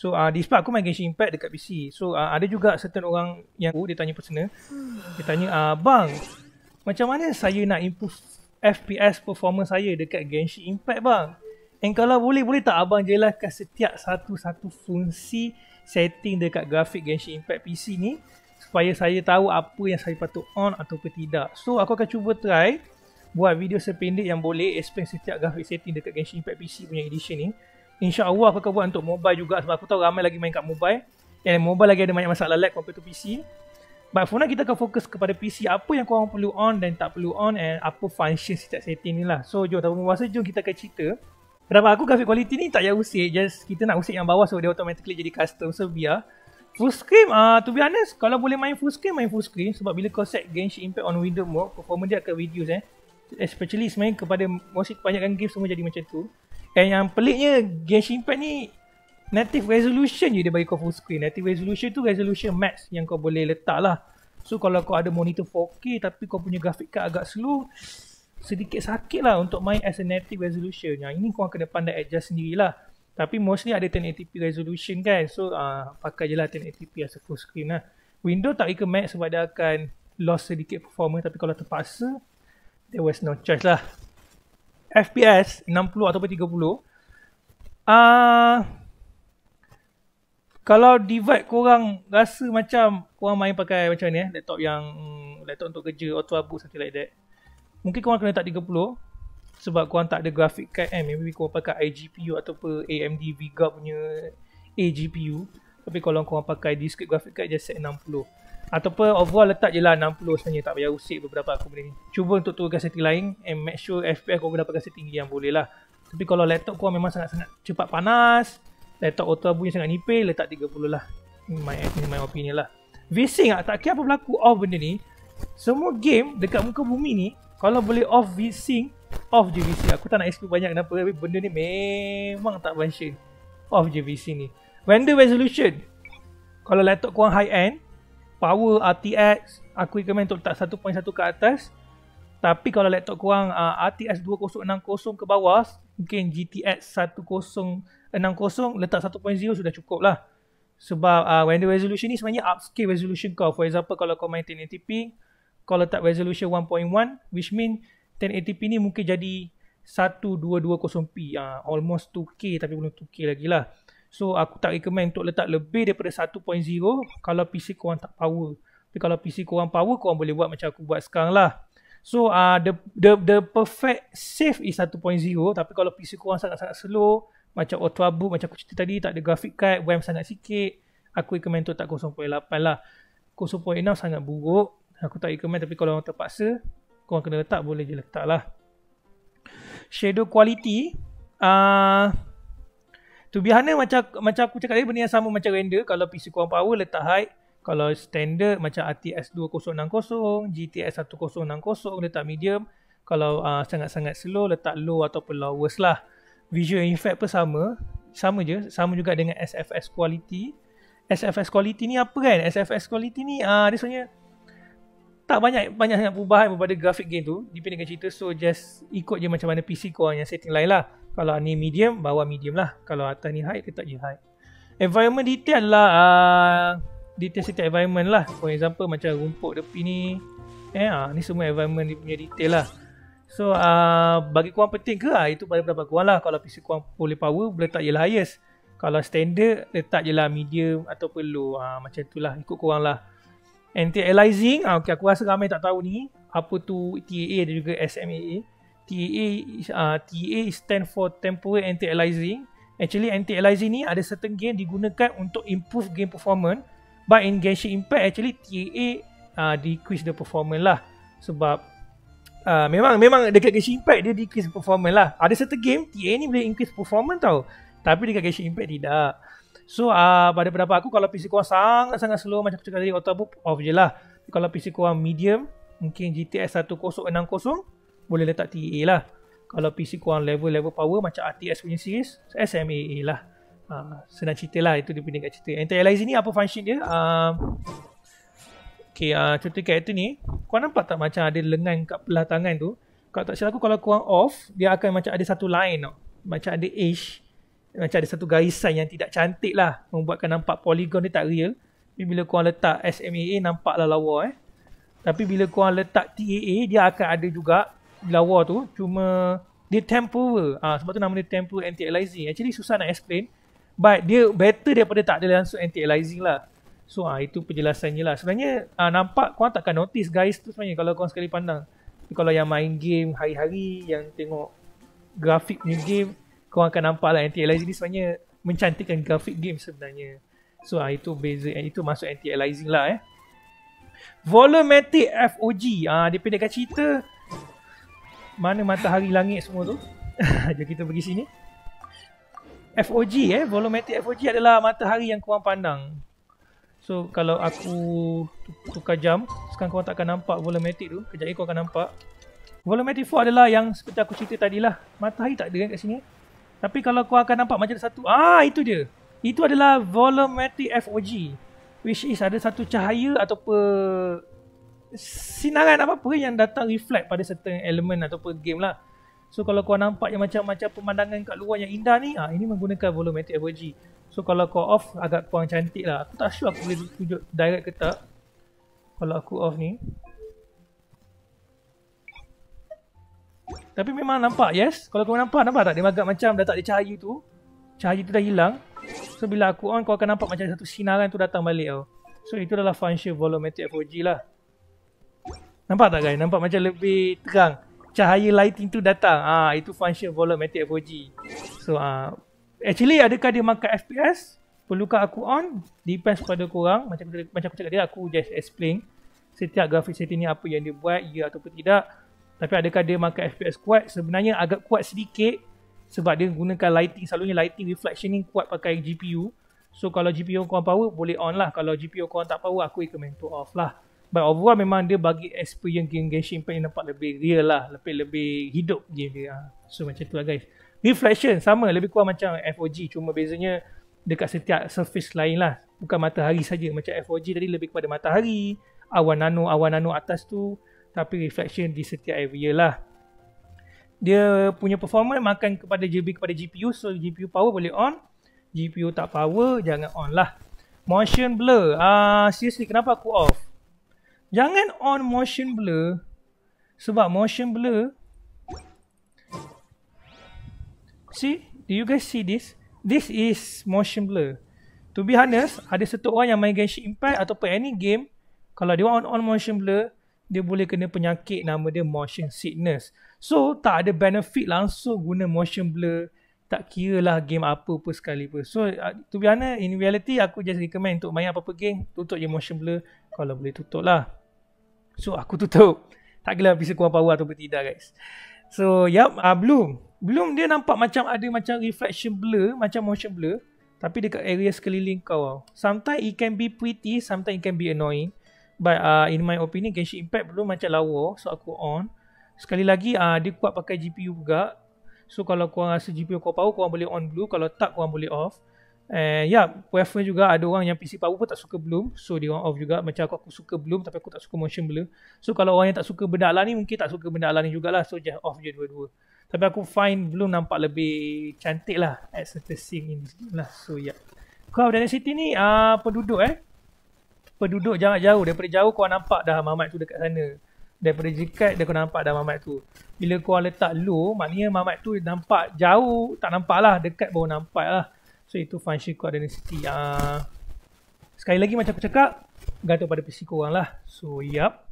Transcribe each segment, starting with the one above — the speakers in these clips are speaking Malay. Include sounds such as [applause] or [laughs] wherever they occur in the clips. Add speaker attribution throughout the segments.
Speaker 1: So uh, di aku main Genshin Impact dekat PC. So uh, ada juga certain orang yang oh, dia tanya personal. Dia tanya, uh, bang, macam mana saya nak improve FPS performance saya dekat Genshin Impact bang? And kalau boleh, boleh tak abang jelaskan setiap satu-satu fungsi setting dekat grafik Genshin Impact PC ni supaya saya tahu apa yang saya patut on ataupun tidak. So aku akan cuba try buat video sependek yang boleh explain setiap grafik setting dekat Genshin Impact PC punya edition ni. InsyaAllah aku akan buat untuk mobile juga sebab aku tahu ramai lagi main kat mobile. And mobile lagi ada banyak masalah lag compared to PC. But for now kita akan fokus kepada PC apa yang korang perlu on dan tak perlu on and apa function setiap setting ni lah. So jom tak masa jom kita akan cerita. Kenapa aku graphic quality ni tak payah usik. Just kita nak usik yang bawah so dia automatically jadi custom. So biar. Full screen, uh, to be honest, kalau boleh main full screen, main full screen. Sebab bila kau set Genshin Impact on window mode, performance dia akan reduce eh. Especially sebenarnya kepada mostly kebanyakan game semua jadi macam tu. And yang peliknya Genshin Impact ni native resolution je dia bagi kau full screen. Native resolution tu resolution max yang kau boleh letak lah. So kalau kau ada monitor 4K tapi kau punya graphic card agak slow, sedikit sakit lah untuk main as a native resolution. Yang ini kau kena pandai adjust sendirilah. Tapi mostly ada 1080p resolution kan. So uh, pakai je lah 1080p as a full screen lah. Windows tak recommend sebab dia akan lost sedikit performance. Tapi kalau terpaksa, there was no choice lah. FPS 60 ataupun 30 uh, kalau divide korang rasa macam korang main pakai macam ni eh laptop yang laptop untuk kerja ultrabook something like that mungkin korang kena tak 30 sebab korang tak ada graphic card kan maybe korang pakai iGPU ataupun AMD Vega punya AGPU tapi kalau korang pakai discrete graphic card just set 60 Ataupun overall letak je lah 60 sebenarnya. Tak payah usik beberapa aku benda ni. Cuba untuk turunkan setting lain and make sure FPS kau dapatkan setting yang boleh lah. Tapi kalau laptop kau memang sangat-sangat cepat panas Laptop auto bunyi sangat nipis letak 30 lah. My, my opinion lah. VSync lah tak? Kira apa berlaku off benda ni. Semua game dekat muka bumi ni Kalau boleh off VSync Off je VSync Aku tak nak explain banyak kenapa Tapi benda ni memang tak function Off je VSync ni. Render resolution. Kalau laptop korang high end power RTX aku recommend untuk letak 1.1 ke atas. Tapi kalau laptop korang uh, RTX 2060 ke bawah mungkin GTX 1060 letak 1.0 sudah cukup lah. Sebab uh, render resolution ni sebenarnya upscale resolution kau. For example kalau kau main 1080p kau letak resolution 1.1 which mean 1080p ni mungkin jadi 1220p uh, almost 2K tapi belum 2K lagi lah So aku tak recommend untuk letak lebih daripada 1.0 kalau PC korang tak power. Tapi kalau PC korang power, korang boleh buat macam aku buat sekarang lah. So uh, the, the the perfect save is 1.0 tapi kalau PC korang sangat-sangat slow, macam ultrabook macam aku cerita tadi, tak ada graphic card, RAM sangat sikit, aku recommend untuk tak 0.8 lah. 0.6 sangat buruk. Aku tak recommend tapi kalau orang terpaksa, korang kena letak, boleh je letak lah. Shadow quality, uh, To be honest macam macam aku cakap tadi benda yang sama macam render. Kalau PC kurang power letak high. Kalau standard macam RTX 2060 GTX 1060 letak medium. Kalau uh, sangat-sangat slow letak low ataupun lowest lah. Visual effect pun sama. Sama je. Sama juga dengan SFS quality. SFS quality ni apa kan? SFS quality ni uh, dia sebenarnya tak banyak banyak sangat perubahan daripada grafik game tu. Depend dengan cerita so just ikut je macam mana PC korang yang setting lain lah kalau ni medium, bawah medium lah. Kalau atas ni high, letak je high. Environment detail lah. Uh, detail setiap environment lah. For example, macam rumput tepi ni. Eh, uh, ni semua environment dia punya detail lah. So, uh, bagi korang penting ke? Uh, itu pada pendapat korang lah. Kalau PC korang boleh power, boleh letak je lah highest. Kalau standard, letak je lah medium ataupun low. Uh, macam tu lah. Ikut korang lah. Anti-aliasing. Uh, okay, aku rasa ramai tak tahu ni. Apa tu TAA dan juga SMAA. TAA uh, TAA stand for temporary anti-aliasing. Actually anti-aliasing ni ada certain game digunakan untuk improve game performance. But in Genshin Impact actually TAA uh, decrease the performance lah. Sebab uh, memang memang dekat Genshin Impact dia decrease performance lah. Ada certain game TAA ni boleh increase performance tau. Tapi dekat Genshin Impact tidak. So uh, pada pendapat aku kalau PC korang sangat-sangat slow macam aku cakap tadi Ultrabook off je lah. Kalau PC korang medium mungkin GTX 1060 boleh letak TAA lah. Kalau PC kurang level-level power macam RTS punya series, SMAA lah. Uh, senang cerita lah, itu dia punya cerita. Anti-aliasing ni apa function dia? Uh, okay, uh, contoh karakter ni, korang nampak tak macam ada lengan kat belah tangan tu? Kalau tak silap aku, kalau korang off, dia akan macam ada satu line tau. Macam ada edge macam ada satu garisan yang tidak cantik lah membuatkan nampak polygon dia tak real tapi bila korang letak SMAA nampaklah lawa eh tapi bila korang letak TAA dia akan ada juga lawa tu cuma dia temporal ah ha, sebab tu nama dia temporal anti-aliasing actually susah nak explain but dia better daripada tak ada langsung anti-aliasing lah so ah ha, itu penjelasannya lah sebenarnya ha, nampak korang takkan notice guys tu sebenarnya kalau korang sekali pandang kalau yang main game hari-hari yang tengok grafik punya game kau akan nampak lah anti-aliasing ni sebenarnya mencantikkan grafik game sebenarnya. So ah itu beza itu masuk anti-aliasing lah eh. Volumetric FOG. Ah dia pendekkan cerita mana matahari langit semua tu. [laughs] Jom kita pergi sini. FOG eh volumetric FOG adalah matahari yang korang pandang. So kalau aku tukar jam, sekarang korang takkan nampak volumetric tu. Kejap lagi korang akan nampak. Volumetric 4 adalah yang seperti aku cerita tadi lah. Matahari tak ada kan kat sini. Tapi kalau kau akan nampak macam satu, ah itu dia. Itu adalah volumetric FOG. Which is ada satu cahaya ataupun sinaran apa-apa yang datang reflect pada certain elemen ataupun game lah. So kalau kau nampak yang macam-macam pemandangan kat luar yang indah ni, ah ini menggunakan volumetric FOG. So kalau kau off agak kurang cantik lah. Aku tak sure aku boleh tunjuk direct ke tak. Kalau aku off ni. Tapi memang nampak yes Kalau kau nampak nampak tak Dia agak macam dah tak ada cahaya tu Cahaya tu dah hilang So bila aku on kau akan nampak macam satu sinaran tu datang balik tau So itu adalah function volumetric FOG lah Nampak tak guys? Nampak macam lebih terang Cahaya lighting tu datang Ah Itu function volumetric FOG So ah Actually adakah dia makan FPS? Perlukah aku on? Depends pada korang Macam macam aku cakap dia aku just explain Setiap grafik setting ni apa yang dia buat Ya ataupun tidak tapi adakah dia makan FPS kuat? Sebenarnya agak kuat sedikit sebab dia gunakan lighting. Selalunya lighting reflection ni kuat pakai GPU. So kalau GPU korang power boleh on lah. Kalau GPU korang tak power aku recommend to off lah. But overall memang dia bagi experience game Genshin Impact yang nampak lebih real lah. Lebih lebih hidup game dia. So macam tu lah guys. Reflection sama lebih kurang macam FOG. Cuma bezanya dekat setiap surface lain lah. Bukan matahari saja. Macam FOG tadi lebih kepada matahari. Awan nano, awan nano atas tu tapi reflection di setiap area lah. Dia punya performance makan kepada JB kepada GPU so GPU power boleh on. GPU tak power jangan on lah. Motion blur. Ah uh, seriously kenapa aku off? Jangan on motion blur sebab motion blur See, do you guys see this? This is motion blur. To be honest, ada satu orang yang main Genshin Impact ataupun any game, kalau dia on on motion blur, dia boleh kena penyakit nama dia motion sickness. So tak ada benefit langsung guna motion blur. Tak kira lah game apa pun sekali pun. So uh, to be honest in reality aku just recommend untuk main apa-apa game tutup je motion blur kalau boleh tutup lah. So aku tutup. Tak kira bisa kurang power ataupun tidak guys. So yup uh, belum. Belum dia nampak macam ada macam reflection blur macam motion blur. Tapi dekat area sekeliling kau. Sometimes it can be pretty, sometimes it can be annoying. But uh, in my opinion Genshin Impact belum macam lawa So aku on Sekali lagi uh, dia kuat pakai GPU juga So kalau korang rasa GPU kau power Korang boleh on blue Kalau tak korang boleh off And yeah, prefer juga ada orang yang PC power pun tak suka bloom. So dia orang off juga. Macam aku, aku suka bloom tapi aku tak suka motion blur. So kalau orang yang tak suka benda alam ni mungkin tak suka benda alam ni jugalah. So just off je dua-dua. Tapi aku find bloom nampak lebih cantik lah. As a scene in lah. So. Yeah. Kau dari city ni uh, penduduk eh penduduk jangan jauh daripada jauh kau nampak dah mamat tu dekat sana daripada dekat dia kau nampak dah mamat tu bila kau letak low maknanya mamat tu nampak jauh tak nampak lah dekat baru nampak lah so itu function coordinate uh, sekali lagi macam aku cakap gantung pada PC korang lah so yap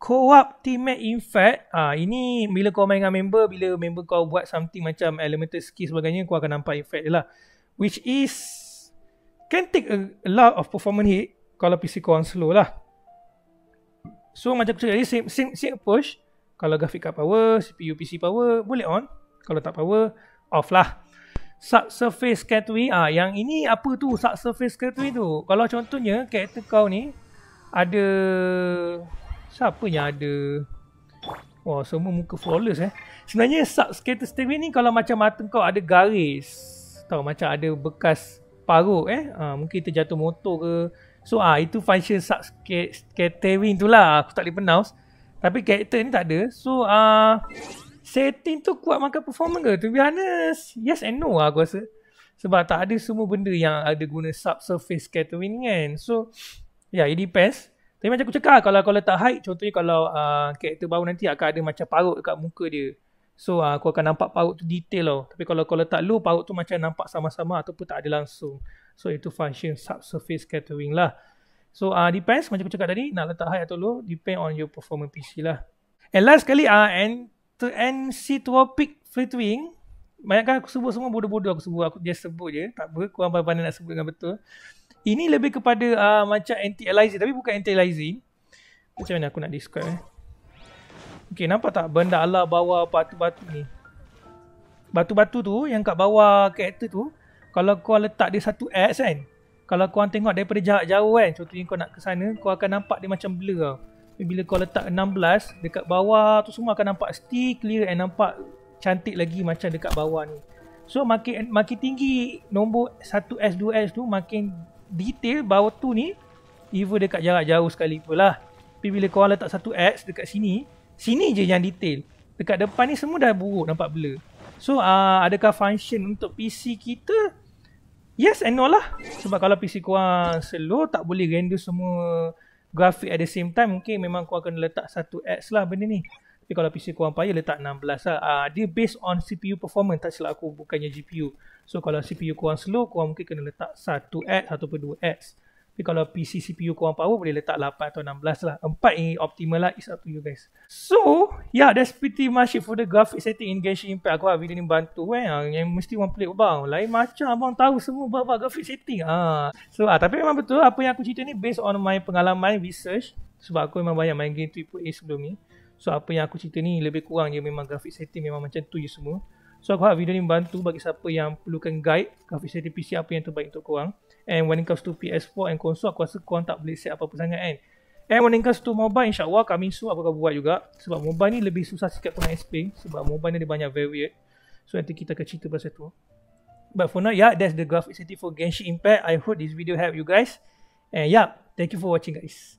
Speaker 1: co-op teammate infect ah ini bila kau main dengan member bila member kau buat something macam elemental skill sebagainya kau akan nampak infect je lah which is can take a, lot of performance hit kalau PC korang slow lah. So macam aku cakap same, same, same approach. Kalau graphic card power, CPU PC power, boleh on. Kalau tak power, off lah. Subsurface scattering, ah yang ini apa tu subsurface scattering tu? Kalau contohnya, karakter kau ni, ada... Siapa yang ada... Wah, semua muka flawless eh. Sebenarnya subscatter scattering ni kalau macam mata kau ada garis. Tahu macam ada bekas paruk eh. Ah, mungkin terjatuh motor ke So ah itu function scattering tu lah aku tak boleh pronounce. Tapi character ni tak ada. So ah setting tu kuat makan performance ke? To be honest, yes and no lah aku rasa. Sebab tak ada semua benda yang ada guna subsurface scattering kan. So, yeah, it depends. Tapi macam aku cakap, kalau kau letak height, contohnya kalau uh, karakter baru nanti akan ada macam parut dekat muka dia. So, uh, kau akan nampak parut tu detail tau. Tapi kalau kau letak low, parut tu macam nampak sama-sama ataupun tak ada langsung. So, itu function subsurface scattering lah. So, uh, depends macam aku cakap tadi, nak letak high atau low, depend on your performance PC lah. And last sekali, uh, and to N-C-tropic filtering, banyak kan aku sebut semua bodoh-bodoh aku sebut, aku just sebut je. Tak apa, kurang pandai nak sebut dengan betul. Ini lebih kepada uh, macam anti-aliasing tapi bukan anti-aliasing. Macam mana aku nak describe eh. Okay, nampak tak benda Allah bawah batu-batu ni? Batu-batu tu yang kat bawah karakter tu, kalau kau letak dia satu X kan, kalau kau tengok daripada jauh kan, contohnya kau nak ke sana, kau akan nampak dia macam blur tau. Bila kau letak 16, dekat bawah tu semua akan nampak still clear and nampak cantik lagi macam dekat bawah ni. So makin makin tinggi nombor 1S 2S tu makin detail bawah tu ni even dekat jarak jauh sekali pula. Tapi bila kau letak satu X dekat sini, sini je yang detail. Dekat depan ni semua dah buruk nampak blur. So uh, adakah function untuk PC kita? Yes and no lah. Sebab kalau PC korang slow tak boleh render semua grafik at the same time mungkin memang kau akan letak satu X lah benda ni. Tapi kalau PC korang payah letak 16 lah. Uh, dia based on CPU performance tak silap aku bukannya GPU. So kalau CPU korang slow, korang mungkin kena letak 1X ataupun 2X. Tapi kalau PC CPU korang power, boleh letak 8 atau 16 lah. 4 ini optimal lah, it's up to you guys. So, yeah, that's pretty much it for the graphic setting in Genshin Impact. Aku harap video ni bantu eh. Yang mesti orang pelik bang. Lain macam abang tahu semua bab graphic setting. Ha. So, ah, tapi memang betul apa yang aku cerita ni based on my pengalaman research. Sebab aku memang banyak main game AAA sebelum ni. So, apa yang aku cerita ni lebih kurang je memang graphic setting memang macam tu je semua. So aku harap video ni membantu bagi siapa yang perlukan guide setting PC apa yang terbaik untuk korang. And when it comes to PS4 and console aku rasa korang tak boleh set apa-apa sangat kan. And when it comes to mobile insyaAllah kami soon aku akan buat juga. Sebab mobile ni lebih susah sikit aku nak explain. Sebab mobile ni ada banyak variant. So nanti kita akan cerita pasal tu. But for now yeah that's the graphic setting for Genshin Impact. I hope this video help you guys. And yeah thank you for watching guys.